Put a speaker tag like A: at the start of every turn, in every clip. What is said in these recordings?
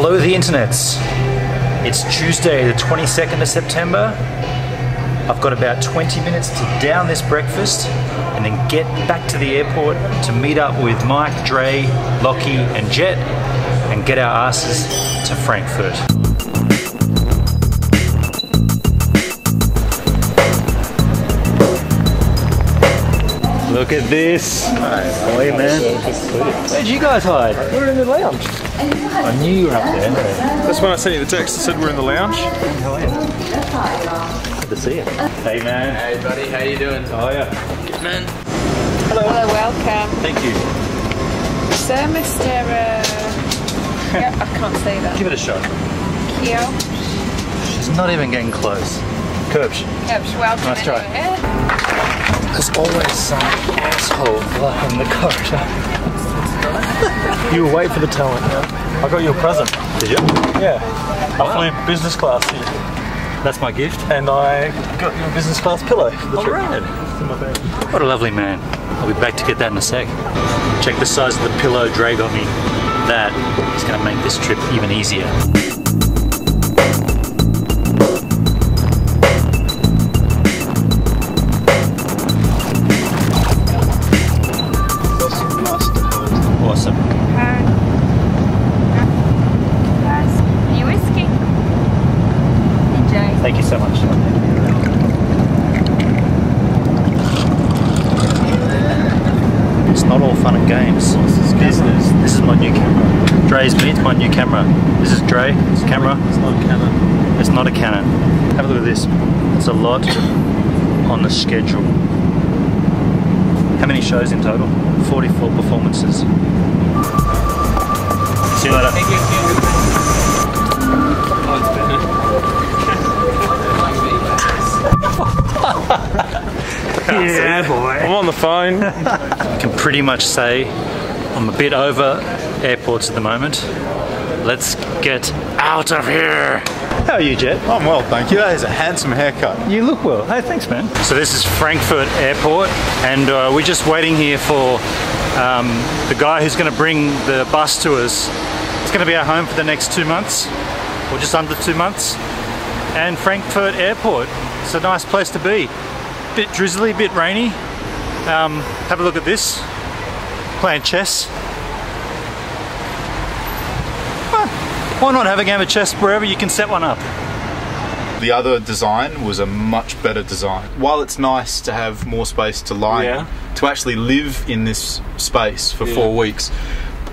A: Hello, the internets. It's Tuesday, the 22nd of September. I've got about 20 minutes to down this breakfast and then get back to the airport to meet up with Mike, Dre, Lockie, and Jet and get our asses to Frankfurt. Look at this. Hey man. Where'd you guys hide?
B: We're in the lounge.
A: I knew you were up there.
B: That's when I sent you the text that said we're in the lounge.
A: Good to see you. Hey man.
C: Hey buddy, how you doing?
A: How are ya?
C: Man.
D: Hello, Hello, welcome.
A: Thank you.
D: Sir, Mr. Uh, yeah, I can't say that.
A: Give it a shot.
D: Kyo.
A: She's not even getting close. Curbs.
D: Yep, welcome
A: Nice try. There's always some asshole blocking the corridor.
B: You were waiting for the talent. I got you a present.
A: Did you?
B: Yeah. I flew business class here.
A: That's my gift.
B: And I got you a business class pillow for the trip.
A: Alright.
B: It's in my bag.
A: What a lovely man. I'll be back to get that in a sec. Check the size of the pillow Dre got me. That is going to make this trip even easier. Games. This is business. This is my new camera. Dre's meet my new camera. This is Dre. It's camera.
B: It's not a Canon.
A: It's not a Canon. Have a look at this. It's a lot on the schedule. How many shows in total? 44 performances. See you later. yeah, boy.
B: I'm on the phone.
A: can pretty much say I'm a bit over airports at the moment. Let's get out of here. How are you, Jet?
E: I'm well, thank you. That is a handsome haircut.
A: You look well. Hey, thanks, man. So this is Frankfurt Airport, and uh, we're just waiting here for um, the guy who's going to bring the bus to us. It's going to be our home for the next two months, or just under two months. And Frankfurt Airport, it's a nice place to be. Bit drizzly, bit rainy. Um, have a look at this. Playing chess. Well, Why not have a game of chess wherever you can set one up?
E: The other design was a much better design. While it's nice to have more space to lie
B: Yeah.
E: in, to actually live in this space for four weeks,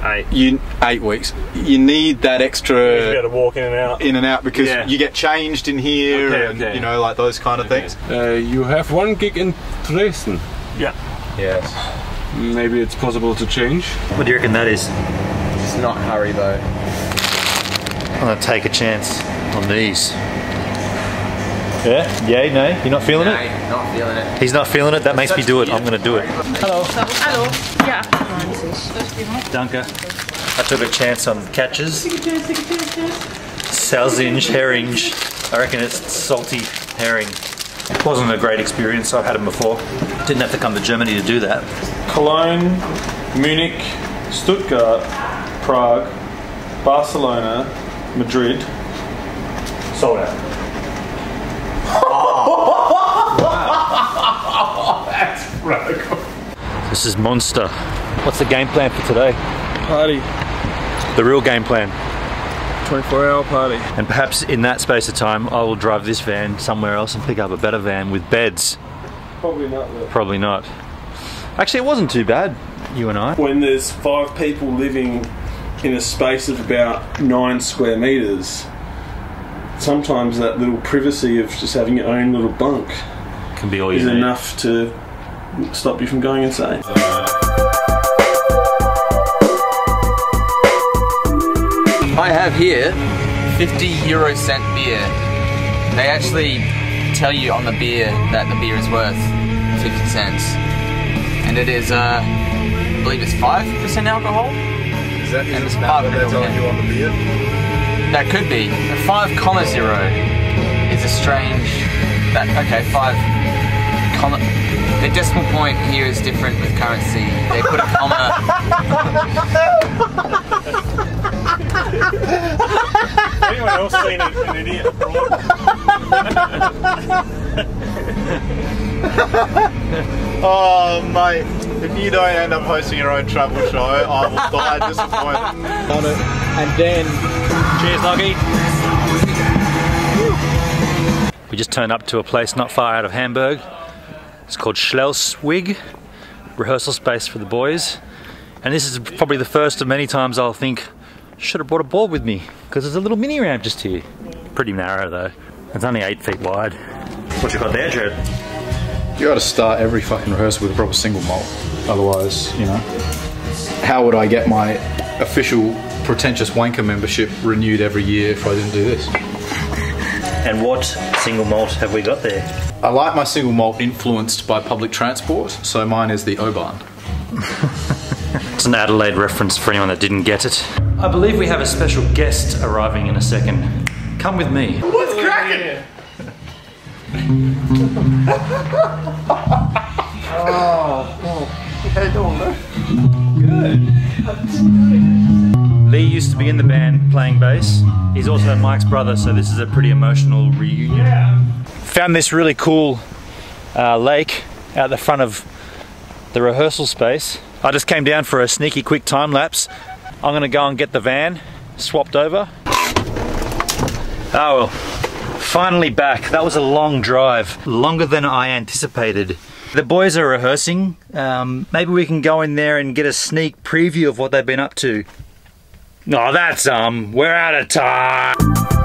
A: Hey.
E: you eight weeks, you need that
B: Be
E: extra
B: able to walk in and out.
E: in and out because
B: Yeah.
E: you get changed in here
B: Okay,
E: and
B: okay.
E: you know like those kind of things.
F: Uh, you have one gig in Dresden.
B: Yeah.
E: Yes.
F: Maybe it's possible to change.
A: What do you reckon that is?
C: It's not hurry though.
A: I'm gonna take a chance on these. Yeah? Yay, nay? You're not feeling
C: No,
A: it?
C: not feeling it.
A: He's not feeling it? That makes me do it. I'm gonna do it. Hello.
D: Hallo. Ja.
A: Danke. I took a chance on catches. Salzige, herring. I reckon it's salty herring. Wasn't a great experience. I've had them before. Didn't have to come to Germany to do that.
B: Cologne, Munich, Stuttgart, Prague, Barcelona, Madrid.
A: Sold out. This is Monster. What's the game plan for today?
B: Party.
A: The real game plan.
B: 24 hour party.
A: And perhaps in that space of time, I will drive this van somewhere else and pick up a better van with beds.
B: Probably not though.
A: Probably not. Actually, it wasn't too bad, you and I.
B: When there's five people living in a space of about nine square meters, sometimes that little privacy of just having your own little bunk
A: Can be all you need.
B: is
A: need.
B: enough to stop you from going insane.
C: I have here 50 euro cent beer. They actually tell you on the beer that the beer is worth 50 cents. And it is, uh, I believe it's 5% alcohol?
E: Is that,
C: And it's part of the
E: telling you on the beer?
C: That could be. A 5 comma 0 is a strange. That, okay, 5 comma. The decimal point here is different with currency. They put a comma.
A: Anyone else seen an idiot?
E: Oh, mate. If you don't end up hosting your own travel show, I will die disappointed.
G: on it, and then
A: Cheers, Noggy. We just turned up to a place not far out of Hamburg. It's called Schleswig, rehearsal space for the boys. And this is probably the first of many times I'll think, should have brought a board with me, because there's a little mini ramp just here. Pretty narrow though. It's only eight feet wide. What you got there, Jared?
E: You gotta start every fucking rehearsal with a proper single malt. Otherwise, you know. How would I get my official pretentious wanker membership renewed every year if I didn't do this?
A: And what single malt have we got there?
E: I like my single malt influenced by public transport, so mine is the Oban.
A: It's an Adelaide reference for anyone that didn't get it. I believe we have a special guest arriving in a second. Come with me. Lee used to be in the band playing bass. He's also Mike's brother, so this is a pretty emotional reunion. Found this really cool uh, lake out the front of the rehearsal space. I just came down for a sneaky quick time lapse. I'm gonna go and get the van swapped over. Oh well, finally back. That was a long drive, longer than I anticipated. The boys are rehearsing. Um, maybe we can go in there and get a sneak preview of what they've been up to. No, that's um, we're out of time.